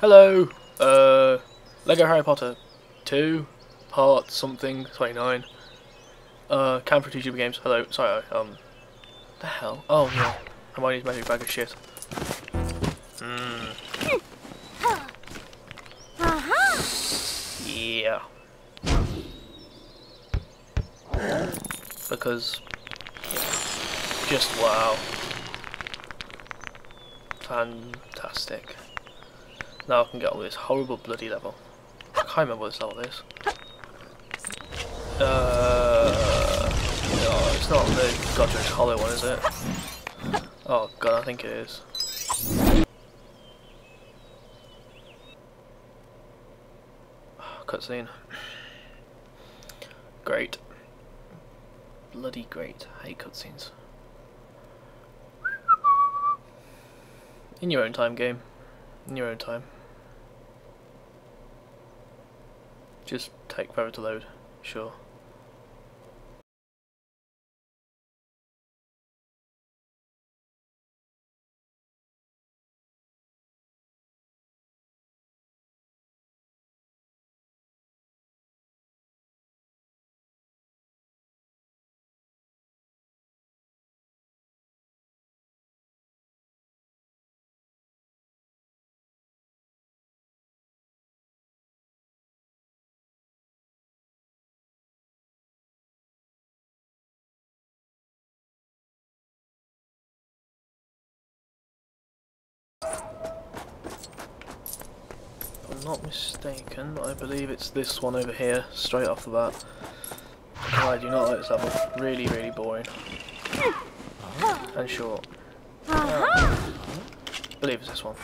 Hello, uh, Lego Harry Potter 2, part something, 29. Uh, Camp for YouTuber Games. Hello, sorry, um, the hell? Oh, yeah, Hermione's magic bag of shit. Hmm. Yeah. Because, just wow. Fantastic. Now I can get on this horrible bloody level. I can't remember what this level is. Uh, no, it's not the Godric's Hollow one, is it? Oh god, I think it is. Cutscene. Great. Bloody great. I hate cutscenes. In your own time, game. In your own time. Just take forever to load, sure. I'm not mistaken, I believe it's this one over here, straight off the bat. I do not like this level. Really, really boring. And short. I believe it's this one.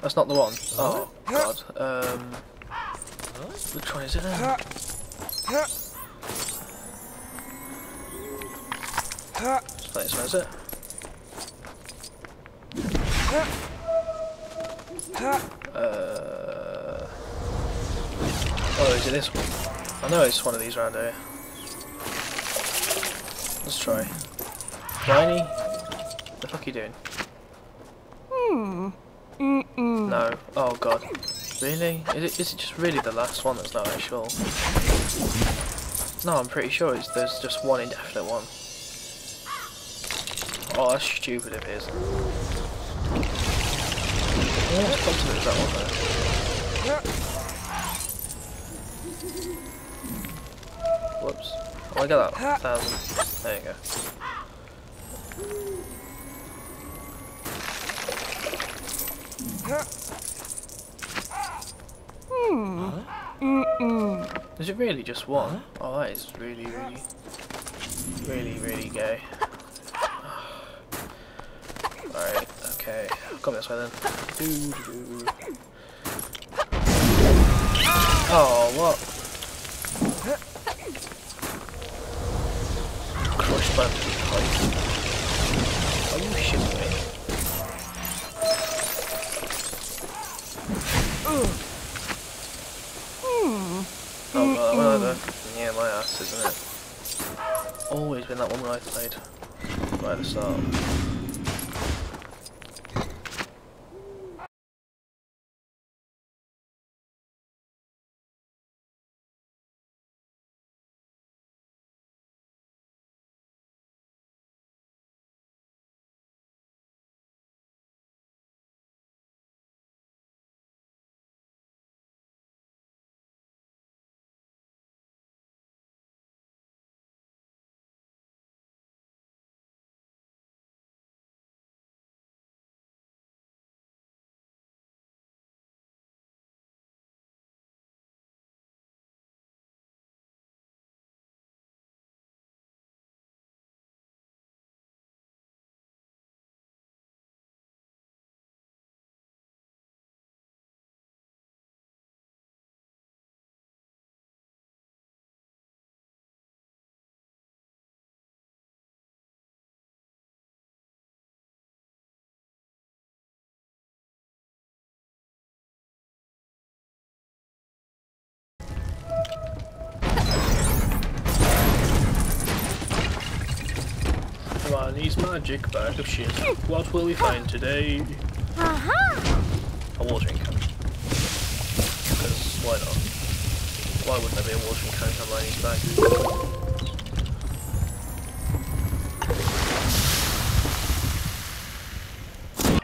That's not the one. Oh, God. Um, which one is it then? It's not this one, it? Uh, oh, is it this one? I know it's one of these around here. Let's try. Whiny? What the fuck are you doing? No. Oh god. Really? Is it, is it just really the last one that's not actual? No, I'm pretty sure it's there's just one indefinite one. Oh, that's stupid if it is. What continent is that one though? Whoops. Oh, I got that. Thousand. There you go. Is it really just one? Oh, that is really, really, really, really gay. Alright, okay. Go this way then. Oh, what? Crushed by the pipe. Are you shitting me? Oh, well, whatever. Yeah, my ass, isn't it? Always been that one that I played. Right at the start. Magic bag of shit. What will we find today? Aha! A watering can. Because why not? Why wouldn't there be a watering can in Hermione's bag?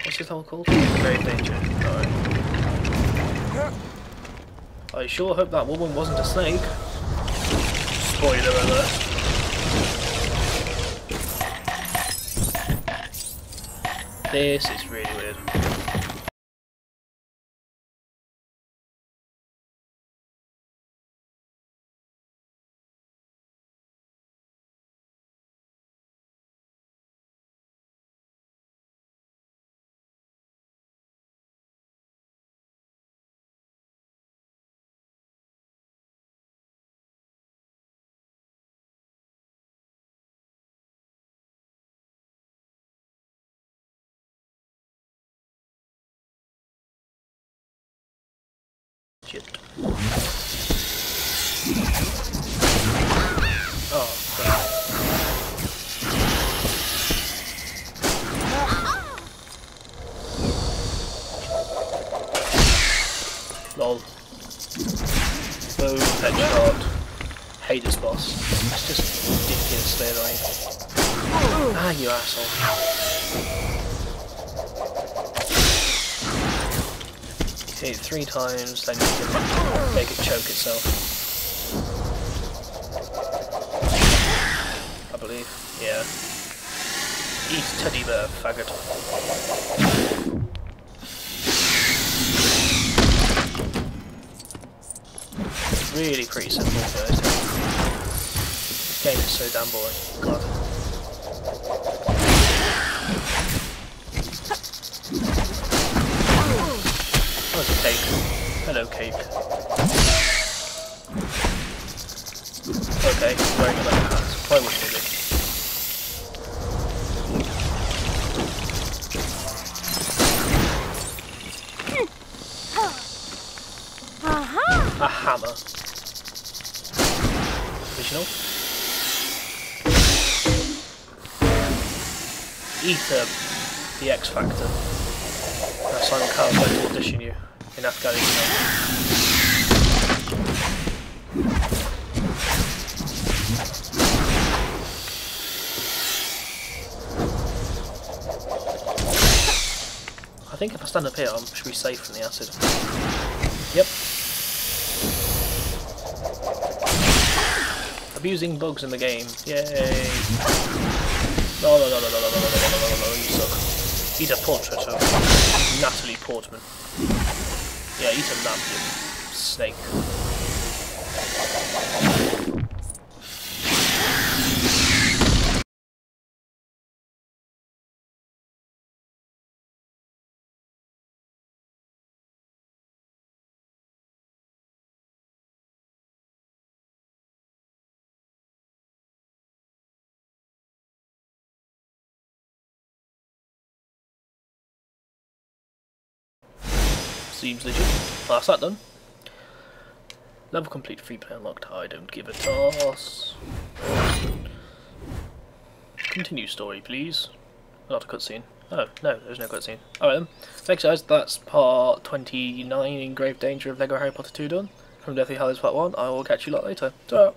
What's this all called? Grave danger. Alright. I sure hope that woman wasn't a snake. Spoiler alert. This is really weird. Shit. Oh, crap. Lol. Boom, headshot. Hate this boss. That's just ridiculously annoying. Ah, you asshole. It three times, then you can make it choke itself. I believe. Yeah. Eat teddy bear, faggot. Really pretty simple, guys. This game is so damn boring. God. Cake. Hello, cake. Okay, wearing a leather hat. Why wouldn't you be? A hammer. Original. Ether, the X Factor. That's Simon to audition you in Afghanistan. I think if I stand up here, I should be safe from the acid. Yep. Abusing bugs in the game. Yay. No, no, no, no, no, no, no, no, no, no, no, no, you suck. He's a portrait of Natalie Portman. Yeah, he's a napkin snake. Seems legit. Well, that's that done. Level complete free play unlocked. I don't give a toss. Continue story, please. Not a cutscene. Oh, no, there's no cutscene. Alright then. Thanks guys, that's part 29 in Grave Danger of LEGO Harry Potter 2 done. From Deathly Hallows Part 1. I will catch you lot later. Ta